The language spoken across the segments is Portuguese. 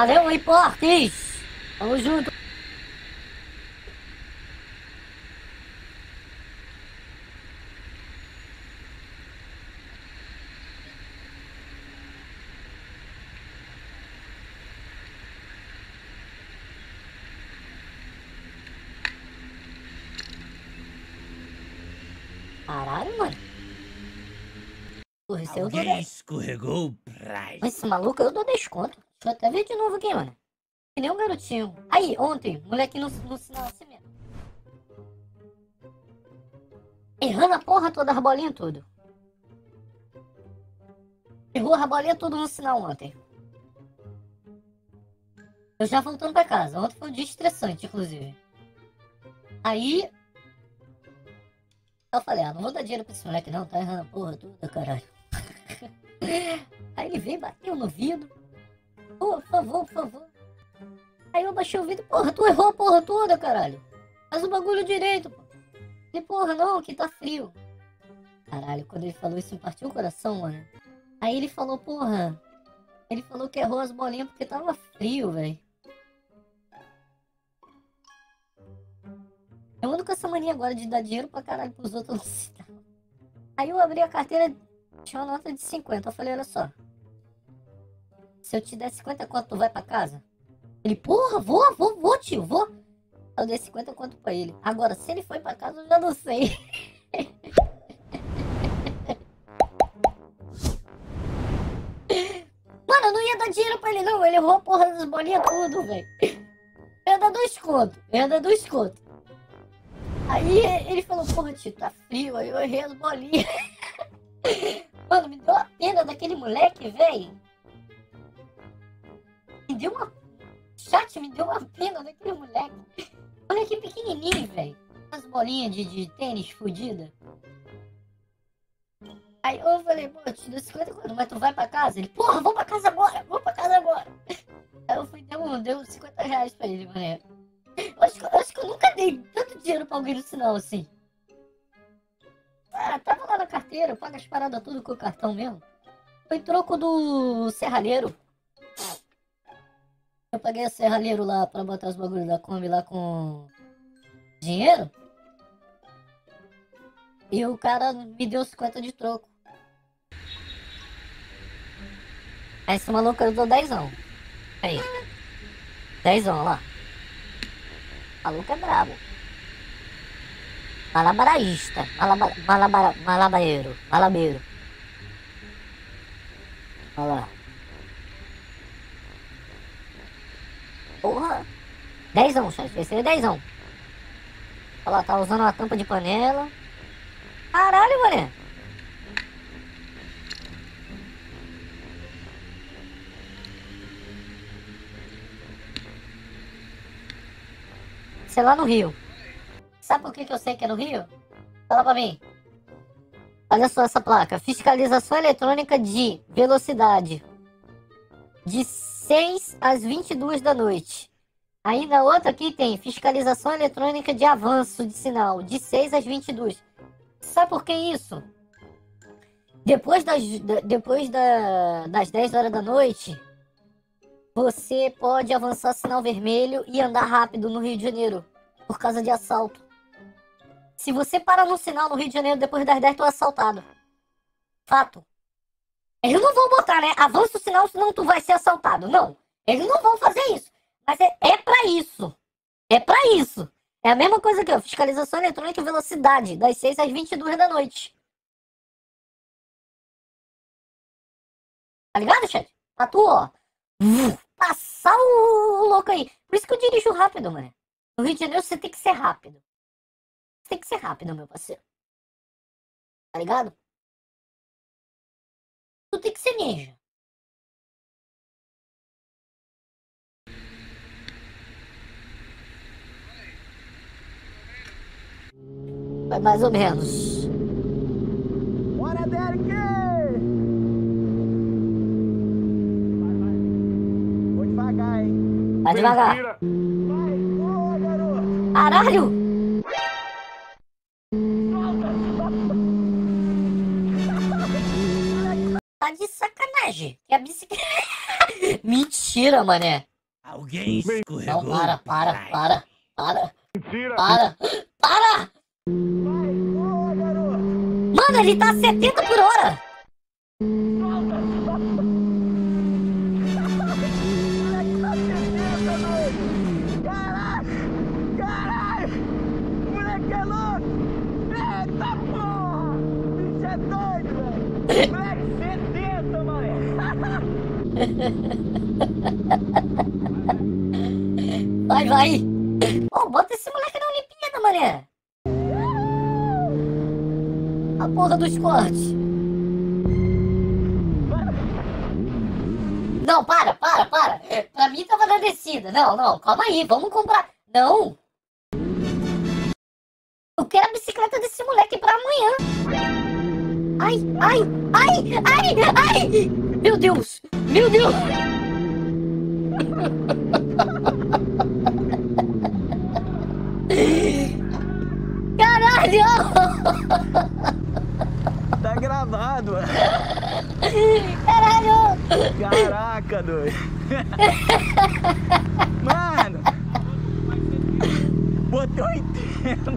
Valeu, Importes! Tamo junto! Caralho, mano. Porra, esse eu dou Alguém 10. escorregou pra Mas esse maluco eu dou desconto. Até ver de novo aqui, mano. Que nem um garotinho. Aí, ontem, moleque no, no sinal assim mesmo. Errando a porra toda, a bolinha tudo. Errou a bolinha tudo no sinal ontem. Eu já voltando pra casa. Ontem foi um dia estressante, inclusive. Aí. Eu falei, ah, não vou dar dinheiro pra esse moleque não, tá errando a porra toda, caralho. Aí ele veio, bateu no vidro. Por favor, por favor. Aí eu baixei o vidro, porra, tu errou a porra toda, caralho. Faz o bagulho direito. Ele, porra, não, que tá frio. Caralho, quando ele falou isso, me partiu o coração, mano. Aí ele falou, porra. Ele falou que errou as bolinhas porque tava frio, velho. Eu ando com essa mania agora de dar dinheiro pra caralho pros outros. Aí eu abri a carteira, tinha uma nota de 50. Eu falei, olha só. Se eu te der 50 quanto tu vai pra casa? Ele, porra, vou, vou, vou, tio, vou. Eu dei 50 quanto pra ele. Agora, se ele foi pra casa, eu já não sei. Mano, eu não ia dar dinheiro pra ele, não. Ele errou a porra das bolinhas tudo, velho. Eu ia dar dois contos. Eu ia dar dois contos. Aí ele falou, porra, tio, tá frio. Aí eu errei as bolinhas. Mano, me deu uma pena daquele moleque, velho. Deu uma. Chat, me deu uma pena daquele moleque. Moleque pequenininho, velho. As bolinhas de, de tênis fodida. Aí eu falei, pô, eu te dou 50 quanto, mas tu vai pra casa? Ele, porra, vou pra casa agora, vou pra casa agora. Aí eu fui, deu, deu 50 reais pra ele, mané. Eu acho, que- eu acho que eu nunca dei tanto dinheiro pra alguém no sinal assim. Ah, tava lá na carteira, eu pago as paradas tudo com o cartão mesmo. Foi troco do serralheiro. Eu paguei o serralheiro lá pra botar os bagulhos da Kombi lá com dinheiro. E o cara me deu 50 de troco. Aí esse maluco eu dou 10 Aí. 10 lá. O maluco é brabo. Malabaraísta. Malaba, malabara, malabaeiro. Malabeiro. Olha lá. Porra. Dezão, chefe. Esse é dezão. Olha lá, tá usando uma tampa de panela. Caralho, mané. Sei lá no Rio. Sabe por que, que eu sei que é no Rio? Fala pra mim. Olha só essa placa. Fiscalização eletrônica de velocidade. De 6 às 22 da noite. Aí na outra aqui tem fiscalização eletrônica de avanço de sinal. De 6 às 22. Sabe por que isso? Depois das, da- depois da, das 10 horas da noite, você pode avançar sinal vermelho e andar rápido no Rio de Janeiro. Por causa de assalto. Se você para no sinal no Rio de Janeiro depois das 10, tu é assaltado. Fato. Eles não vão botar, né? Avança o sinal, senão tu vai ser assaltado. Não. Eles não vão fazer isso. Mas é, é pra isso. É pra isso. É a mesma coisa que ó, fiscalização eletrônica e velocidade, das 6 às 22 da noite. Tá ligado, chat? Pra tu, ó. Passar o louco aí. Por isso que eu dirijo rápido, mano. No Rio de Janeiro você tem que ser rápido. Você tem que ser rápido, meu parceiro. Tá ligado? Tu tem que ser ninja. Vai mais ou menos. Bora, Derek! Vou devagar, hein? Vai devagar. Vai, boa, garoto! Caralho! Sacanagem. Que a bicicleta. Mentira, mané. Alguém Não, escorregou. para, para, Pride. para, para, Mentira! para, para! Vai, boa, garoto! Mano, ele tá a 70 por hora! Moleque tá 70, doido! Caralho! Caralho! O moleque é louco! Eita porra! Bicho é doido, velho! Moleque 70, mano! Vai, vai! Ô, bota esse moleque na Olimpíada, mané! A porra dos cortes! Não, para, para, para! Pra mim tava na descida. Não, não, calma aí, vamos comprar. Não! Eu quero a bicicleta desse moleque pra amanhã! Ai, ai, ai, ai, ai! Meu Deus! Meu Deus! Caralho! Tá gravado, mano! Caralho! Caraca, doido! Mano! Botei 80!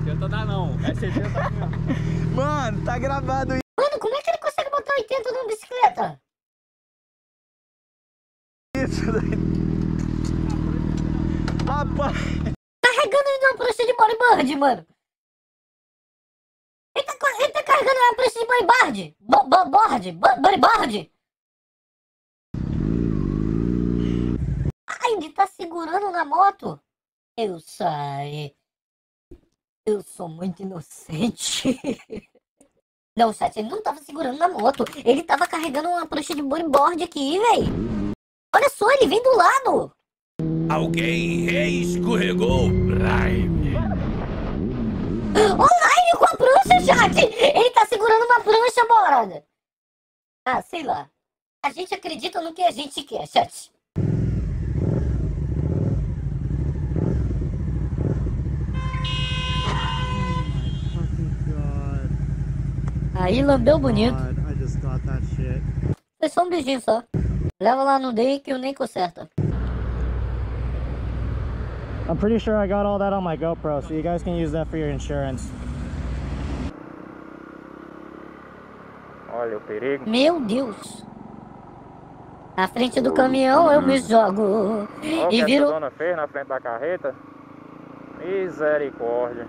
80 dá não, é 70 mesmo. Mano, tá gravado Mano, como é que ele consegue botar 80 numa bicicleta? Isso, doido! Rapaz! Carregando ele numa prancha de bodyboard, mano. Ele tá, ele tá carregando uma prancha de bodyboard. Bo bo board, bo bodyboard. Ai, ele tá segurando na moto. Eu sei. Eu sou muito inocente. Não, chat, ele não tava segurando na moto. Ele tava carregando uma prancha de bodyboard aqui, véi. Olha só, ele vem do lado. Alguém escorregou. Prime. Online com a prancha, chat! Ele tá segurando uma prancha, bora! Ah, sei lá. A gente acredita no que a gente quer, chat. Aí lambeu bonito. I just got that shit. Foi só um beijinho só. Leva lá no day que o nem conserta. I'm pretty sure I got all that on my GoPro, so you guys can use that for your insurance. Olha o perigo. Meu Deus. Na frente do caminhão eu me jogo. Olha o E que essa viro. dona fez na frente da carreta. Misericórdia.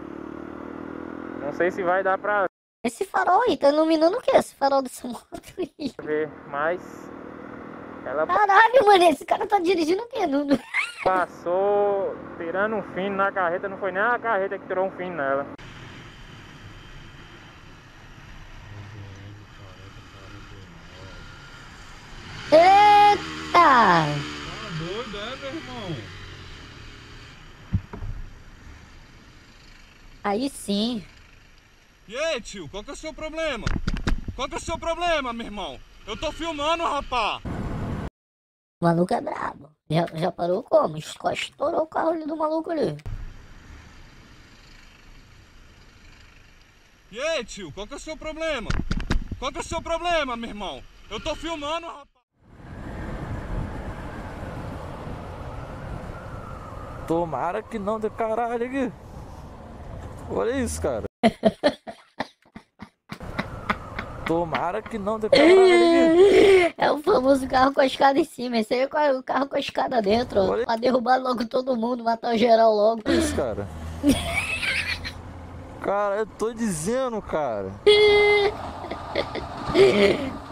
Não sei se vai dar pra Esse farol aí tá iluminando o que? Esse farol dessa moto aí. ver, mas ela Caralho, mano, esse cara tá dirigindo o quê? Passou tirando um fino na carreta. Não foi nem a carreta que tirou um fino nela. Eita! doido, é, meu irmão? Aí sim. E aí, tio, qual que é o seu problema? Qual que é o seu problema, meu irmão? Eu tô filmando, rapá. O maluco é brabo. Já, já parou como? Estourou o carro ali do maluco ali. E aí, tio, qual que é o seu problema? Qual que é o seu problema, meu irmão? Eu tô filmando, rapá. Tomara que não dê caralho aqui. Olha isso, cara. Tomara que não dê caralho aqui. É o famoso carro com a escada em cima. Esse aí é o carro com a escada dentro. ó. Olha- Pra derrubar logo todo mundo, matar geral logo. Olha isso, cara. Cara, eu tô dizendo, cara.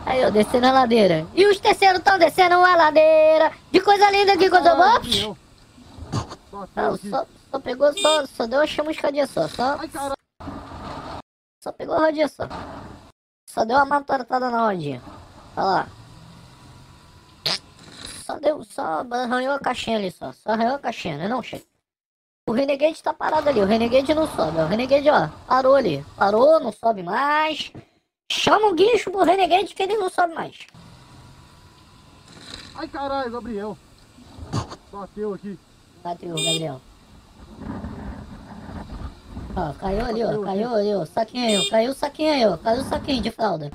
Aí, ó, descendo a ladeira. E os terceiros estão descendo a ladeira. De coisa linda, que coisa boa. Não, só, só pegou, só, só deu uma chamuscadinha só. Só, só pegou a rodinha só. Só deu uma matartada na rodinha. Olha lá. Só deu, só arranhou a caixinha ali só. Só arranhou a caixinha, né não, chefe? O Renegade tá parado ali, o Renegade não sobe. O Renegade, ó, parou ali. Parou, não sobe mais. Chama o guincho pro Renegade que ele não sobe mais. Ai caralho, Gabriel. Bateu aqui. Bateu, Gabriel. Ó, caiu ali, ó. Caiu ali, ó. Saquinho aí, ó. Caiu o saquinho aí, ó. Caiu o saquinho de fralda.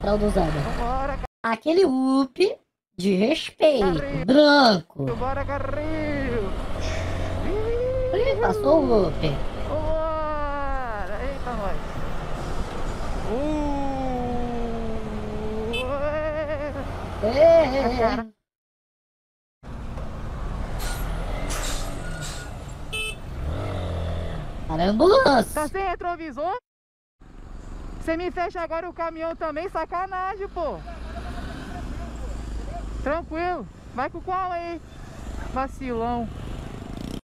Fralda usada. Aquele up De respeito. Branco. Bora, carrinho! Ih, passou o golpe. Bora! Eita, nós! Uh, É. Caramba, Tá sem retrovisor? Você me fecha agora o caminhão também? Sacanagem, pô! Tranquilo, vai com qual aí? Vacilão.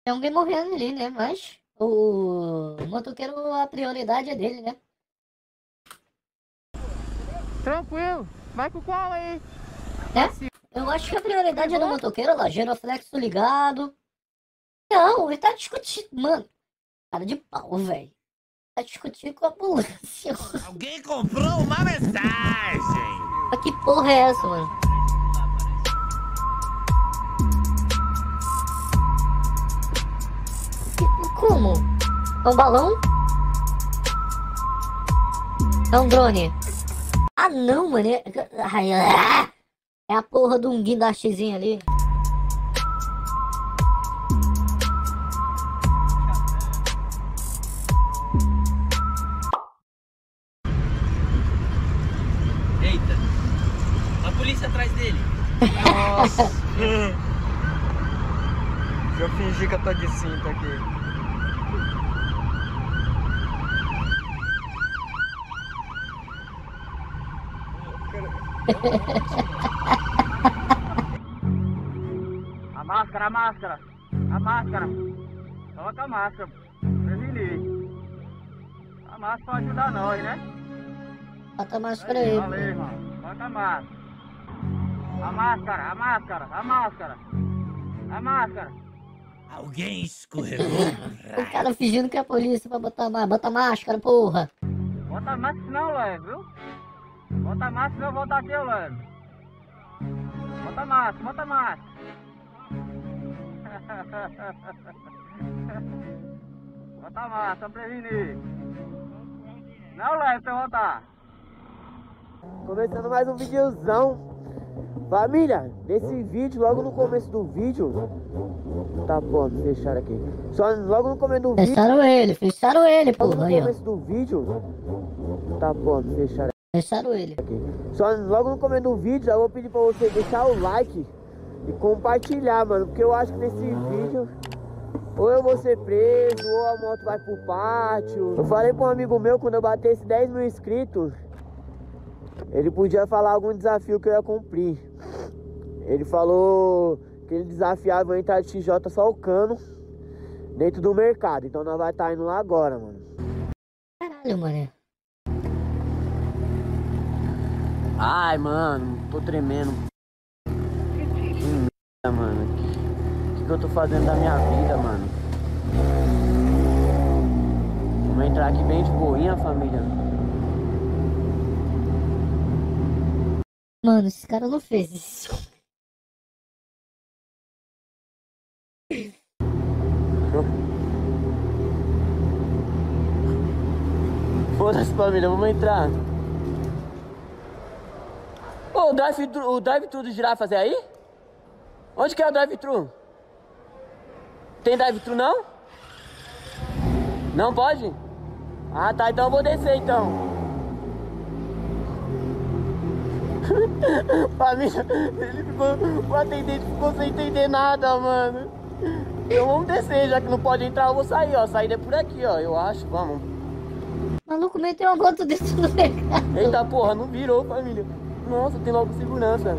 tem alguém morrendo ali, né? Mas o motoqueiro, a prioridade é dele, né? Tranquilo, vai com qual aí? Né? Eu acho que a prioridade é do motoqueiro lá, giroflexo ligado. Não, ele tá discutindo. Mano, cara de pau, velho. Tá discutindo com a ambulância. Alguém comprou uma mensagem. Mas que porra é essa, mano? Como? É um balão? É um drone? Ah não, mano. É, é a porra de um guindastezinho ali. Eita. A polícia atrás dele. Nossa. Deixa eu fingir que eu tô de cinto aqui. A máscara, a máscara. A máscara. Coloca a máscara. Prevenir. A máscara pode ajudar nós, né? Bota a máscara aí. Valeu, irmão. Coloca a máscara. A máscara, a máscara, a máscara. A máscara. Alguém escorregou. O cara fingindo que é a polícia pra botar, má- bota a máscara, porra. Bota a máscara senão eu levo, viu? Bota a máscara senão eu voltar aqui eu levo. Bota a máscara, bota a máscara. Bota a máscara, prevenir. Não leve pra eu voltar. Começando mais um videozão. Família, nesse vídeo, logo no começo do vídeo. Tá bom, me fecharam aqui. Só logo no começo do vídeo. Fecharam ele, fecharam ele, Logo porra. no Aí, ó. começo do vídeo. Tá bom, me fecharam Fecharam ele. Só logo no começo do vídeo, já vou pedir pra você deixar o like e compartilhar, mano. Porque eu acho que nesse vídeo. Ou eu vou ser preso, ou a moto vai pro pátio. Eu falei pra um amigo meu quando eu batesse 10 mil inscritos. Ele podia falar algum desafio que eu ia cumprir. Ele falou que ele desafiava eu entrar de XJ só o cano dentro do mercado. Então nós vai estar indo lá agora, mano. Caralho, mano. Ai, mano, tô tremendo. Que merda, mano. O que, que eu tô fazendo da minha vida, mano? Vamos entrar aqui bem de boinha, família. Mano, esse cara não fez isso. Foda-se, família, vamos entrar. O drive-thru o drive do girafas é aí? Onde que é o drive-thru? Tem drive-thru não? Não pode? Ah, tá, então eu vou descer então. Família, ele ficou, o atendente ficou sem entender nada, mano. Então vamos descer, já que não pode entrar, eu vou sair, ó. Saída é por aqui, ó, eu acho, vamos. O maluco meteu uma moto dentro do mercado. Eita porra, não virou, família. Nossa, tem logo segurança.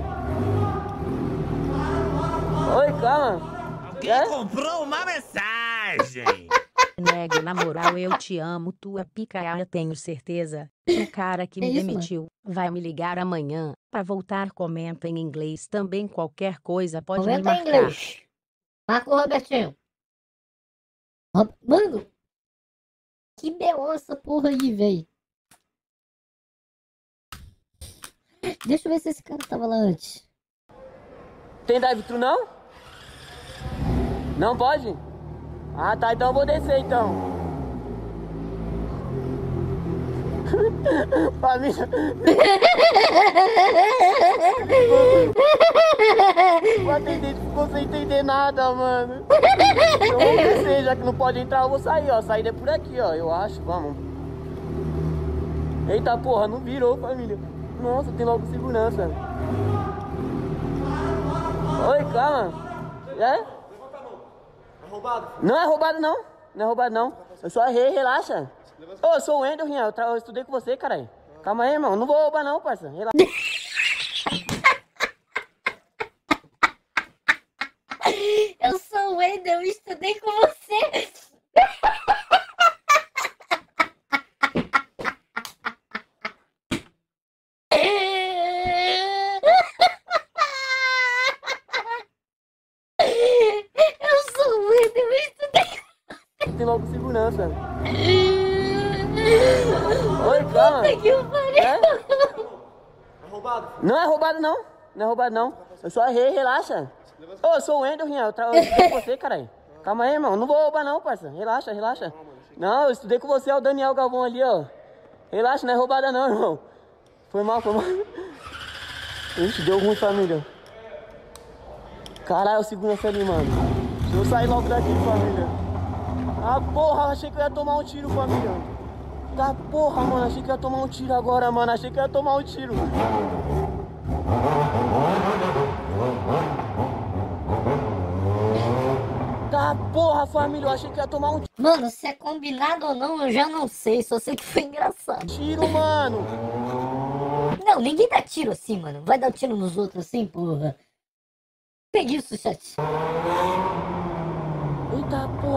Oi, calma. Alguém É? comprou uma mensagem. Nego, na moral, eu te amo, tua picarha, tenho certeza. O cara que Que me isso, demitiu vai me ligar amanhã pra voltar. Comenta em inglês também. Qualquer coisa pode me Comenta em marcar. inglês. Marca o Robertinho. Rob- Mano. Que B.O. essa porra aí, véi. Deixa eu ver se esse cara tava lá antes. Tem drive-thru não? Não pode? Ah, tá, então eu vou descer então. Família. O atendente ficou sem entender nada, mano. Eu vou descer, já que não pode entrar, eu vou sair, ó. Saída é por aqui, ó, eu acho. Vamos. Eita porra, não virou, família. Nossa, tem logo segurança. Oi, calma. É? Não é roubado não. Não é roubado não. Eu só errei, relaxa. Ô, eu sou o Wendel, Rian. Eu, eu estudei com você, caralho. Calma aí, irmão. Não vou roubar não, parça. Relaxa. Eu sou o Wendel, eu estudei com você. Eu sou o Wendel, eu estudei Tem logo segurança. Você. Que pariu. É? Não é roubado não. Não é roubado não. Eu só errei, relaxa. Ô, eu sou o Wendel, Rian. Eu, tra- eu estudei com você, caralho. Calma aí, irmão. Não vou roubar não, parça. Relaxa, relaxa. Não, eu estudei com você, é o Daniel Galvão ali, ó. Relaxa, não é roubada não, irmão. Foi mal, foi mal. Ixi, deu ruim, família. Caralho, segurança ali, mano. Deixa eu sair logo daqui, família. Ah, porra, achei que eu ia tomar um tiro, família. Tá porra, mano, achei que ia tomar um tiro agora, mano. Achei que ia tomar um tiro. Tá porra, família, eu achei que ia tomar um Mano, se é combinado ou não, eu já não sei. Só sei que foi engraçado. tiro, mano. Não, ninguém dá tiro assim, mano. Vai dar tiro nos outros assim, porra. Peguei isso, chat.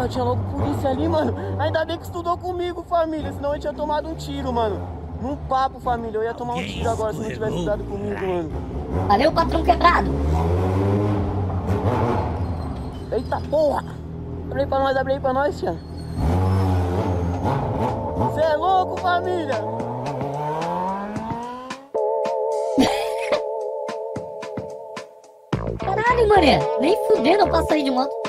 Porra, tinha logo polícia ali, mano. Ainda bem que estudou comigo, família. Senão eu tinha tomado um tiro, mano. Num papo, família. Eu ia tomar um tiro agora se não tivesse estudado comigo, mano. Valeu, patrão quebrado. Eita porra! Abre aí pra nós, abre aí pra nós, tia. Cê é louco, família? Caralho, mané. Nem fudendo eu posso sair de moto.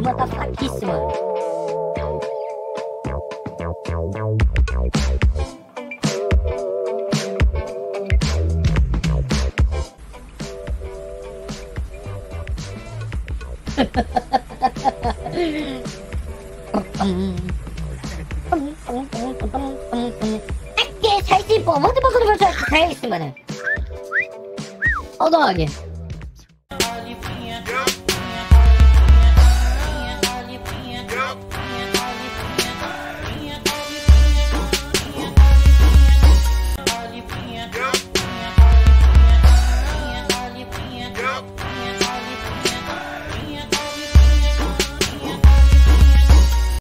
Irmã tá fraquíssima. É que é isso aí, pô. Manda pra você. É isso, mano. O dog.